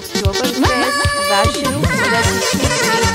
Koslowski, Oktoberfest war schon